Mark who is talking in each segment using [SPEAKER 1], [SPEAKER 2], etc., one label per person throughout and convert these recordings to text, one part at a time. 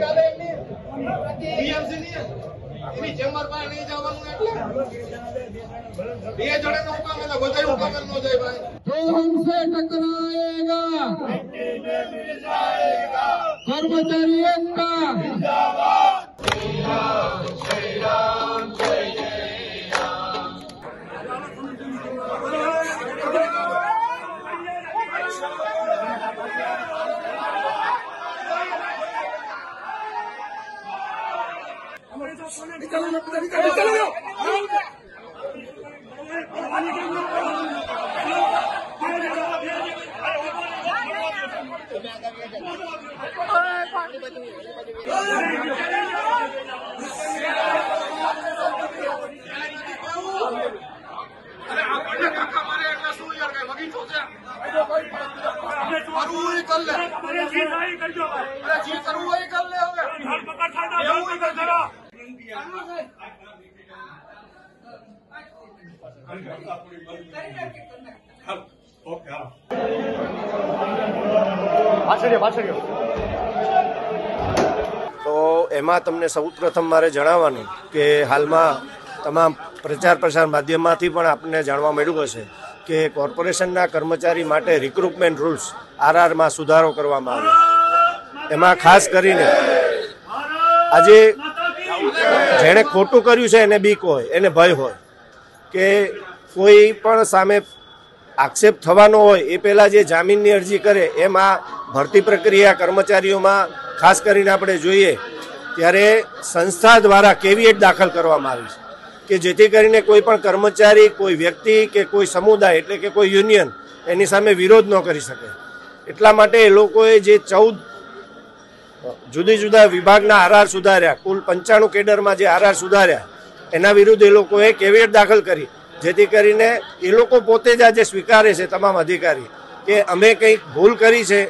[SPEAKER 1] હાલે એમની. DMC ની જવાનું એટલે બે જણાનો હુકમ એટલે બધાય હુકમ જ જાય ભાઈ चलो अरे मारे एकला सो यार गए कर ले जी कर जो अरे जी करू वही कर ले होगा हर पकड़ था ना कर जरा।
[SPEAKER 2] તો એમાં તમને સૌ પ્રથમ મારે જણાવવાનું કે હાલમાં તમામ પ્રચાર પ્રસાર માધ્યમમાંથી પણ આપને જાણવા મળ્યું હશે કે કોર્પોરેશનના કર્મચારી માટે રિક્રુટમેન્ટ રૂલ્સ આરઆરમાં સુધારો કરવામાં આવ્યો. એમાં ખાસ કરીને આજે જેણે ખોટું કર્યું છે, એને બીક હોય, એને ભય હોય, કે કોઈ પણ સામે આક્ષેપ થવાનો હોય, એ પહેલાં જે જામીનની અરજી કરે, એમ આ ભરતી પ્રક્રિયા કર્મચારીઓમાં, ખાસ કરીને આપણે જોઈએ, ત્યારે સંસ્થા દ્વારા કેવિએટ દાખલ કરવામાં આવી છે. કે જેથી કરીને કોઈ પણ કર્મચારી, કોઈ વ્યક્તિ કે કોઈ સમુદાય, એટલે કે કોઈ યુનિયન એની સામે વિરોધ ન કરી શકે. એટલા માટે એ લોકોએ જે ચૌદ જુદી જુદા વિભાગના આરઆર સુધાર્યા. કુલ પંચાણું કેડરમાં જે આરઆર સુધાર્યા, એના વિરુદ્ધ એ લોકોએ કેવિયટ દાખલ કરી. જેથી કરીને એ લોકો પોતે જ આજે સ્વીકારે છે તમામ અધિકારી કે અમે કંઈક ભૂલ કરી છે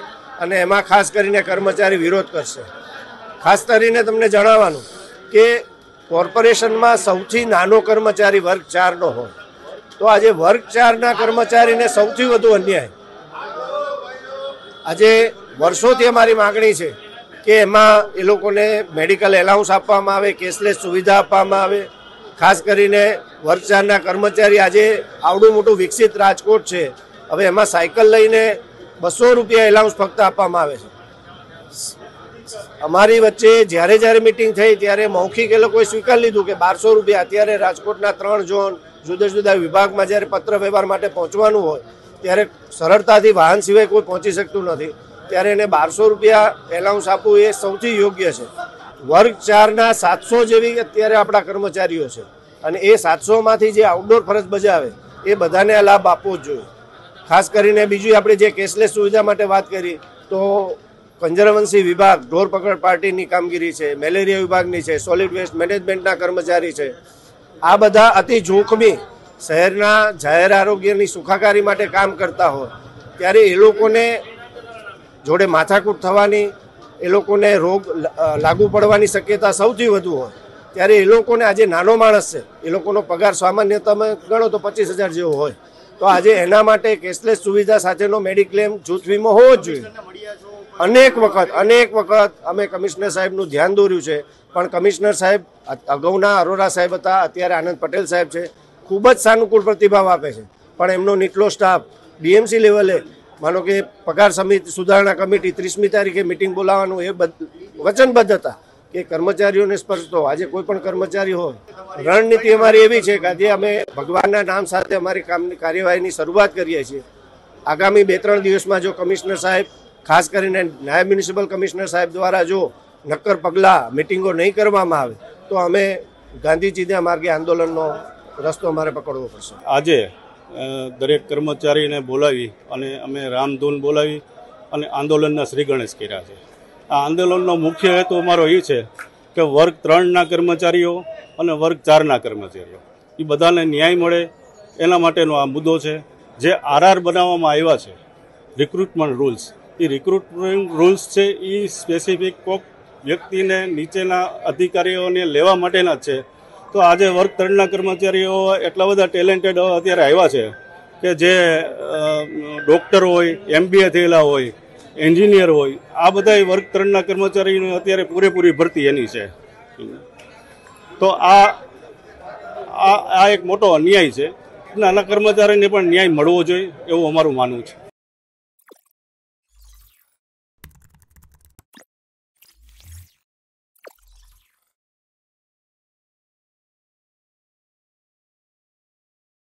[SPEAKER 2] અને એમાં ખાસ કરીને કર્મચારી વિરોધ કરશે. ખાસ કરીને તમને જણાવવાનું કે કોર્પોરેશનમાં સૌથી નાનો કર્મચારી વર્ગ ચારનો હોય. તો આજે વર્ગ ચારના કર્મચારીને સૌથી વધુ અન્યાય. આજે વર્ષોથી અમારી માગણી છે કે એમાં એ લોકોને મેડિકલ એલાઉન્સ આપવામાં આવે કેશલેસ સુવિધા આપવામાં આવે. ખાસ કરીને વર્ગચારના કર્મચારી આજે આવડું મોટું વિકસિત રાજકોટ છે. હવે એમાં સાયકલ લઈને બસો રૂપિયા એલાઉન્સ ફક્ત આપવામાં આવે છે. અમારી વચ્ચે જ્યારે જ્યારે મિટિંગ થઈ ત્યારે મૌખિક એ લોકોએ સ્વીકાર લીધું કે બારસો રૂપિયા અત્યારે રાજકોટના ત્રણ ઝોન જુદા જુદા વિભાગમાં જ્યારે પત્ર વ્યવહાર માટે પહોંચવાનું હોય, ત્યારે સરળતાથી વાહન સિવાય કોઈ પહોંચી શકતું નથી. ત્યારે એને બારસો રૂપિયા એલાઉન્સ આપવું એ સૌથી યોગ્ય છે. વર્ગ ચારના સાતસો જેવી અત્યારે આપણા કર્મચારીઓ છે. અને એ સાતસોમાંથી જે આઉટડોર ફરજ બજાવે, એ બધાને આ લાભ આપવો જ જોઈએ. ખાસ કરીને બીજું આપણે જે કેશલેસ સુવિધા માટે વાત કરી, તો કંજરવંશી વિભાગ, ઢોર પકડ પાર્ટીની કામગીરી છે, મેલેરિયા વિભાગની છે સોલિડ વેસ્ટ મેનેજમેન્ટના કર્મચારી છે. આ બધા અતિ જોખમી શહેરના જાહેર આરોગ્યની સુખાકારી માટે કામ કરતા હોય, ત્યારે એ લોકોને જોડે માથાકૂટ થવાની, એ લોકોને રોગ લાગુ પડવાની શક્યતા સૌથી વધુ હોય. ત્યારે એ લોકોને આજે નાનો માણસ છે, એ લોકોનો પગાર સામાન્ય તમે ગણો તો પચીસ હજાર જેવો હોય. તો આજે એના માટે કેશલેસ સુવિધા સાથેનો મેડિક્લેમ જૂથ વીમો હોવો જ જોઈએ. અનેક વખત અનેક વખત અમે કમિશનર સાહેબનું ધ્યાન દોર્યું છે. પણ કમિશનર સાહેબ અગાઉના અરોરા સાહેબ હતા, અત્યારે આનંદ પટેલ સાહેબ છે, ખૂબ જ સાનુકૂળ પ્રતિભાવ આપે છે. પણ એમનો નીટલો સ્ટાફ બીએમસી લેવલે માનો કે પગાર સમિતિ સુધારણા કમિટી ત્રીસમી તારીખે મિટિંગ બોલાવવાનું, એ વચનબદ્ધ હતા કે કર્મચારીઓને સ્પર્શતો આજે કોઈ પણ કર્મચારી હોય. રણનીતિ અમારી એવી છે કે આજે અમે ભગવાનના નામ સાથે અમારી કામની કાર્યવાહીની શરૂઆત કરીએ છીએ. આગામી બે ત્રણ દિવસમાં જો કમિશનર સાહેબ, ખાસ કરીને નાયબ મ્યુનિસિપલ કમિશનર સાહેબ દ્વારા જો નક્કર પગલાં મિટિંગો નહીં કરવામાં આવે, તો અમે ગાંધીજીના માર્ગે આંદોલનનો રસ્તો અમારે પકડવો પડશે.
[SPEAKER 3] આજે દરેક કર્મચારીને બોલાવી અને અમે રામધૂન બોલાવી અને આંદોલનના શ્રી ગણેશ કર્યા છે. આ આંદોલનનો મુખ્ય હેતુ અમારો એ છે કે વર્ગ ત્રણના કર્મચારીઓ અને વર્ગ ચારના કર્મચારીઓ. એ બધાને ન્યાય મળે, એના માટેનો આ મુદ્દો છે. જે આરઆર બનાવવામાં આવ્યા છે રિક્રુટમેન્ટ રૂલ્સ એ રિક્રુટમેન્ટ રૂલ્સ છે એ સ્પેસિફિક કોક વ્યક્તિને નીચેના અધિકારીઓને લેવા માટેના છે. તો આજે વર્ગ ત્રણના કર્મચારીઓ એટલા બધા ટેલેન્ટેડ અત્યારે આવ્યા છે કે જે ડૉક્ટર હોય એમબીએ થયેલા હોય એન્જિનિયર હોય, આ બધા વર્ગ ત્રણના કર્મચારીઓની અત્યારે પૂરેપૂરી ભરતી એની છે. તો આ આ એક મોટો અન્યાય છે. નાના કર્મચારીને પણ ન્યાય મળવો જોઈએ એવું અમારું માનવું છે.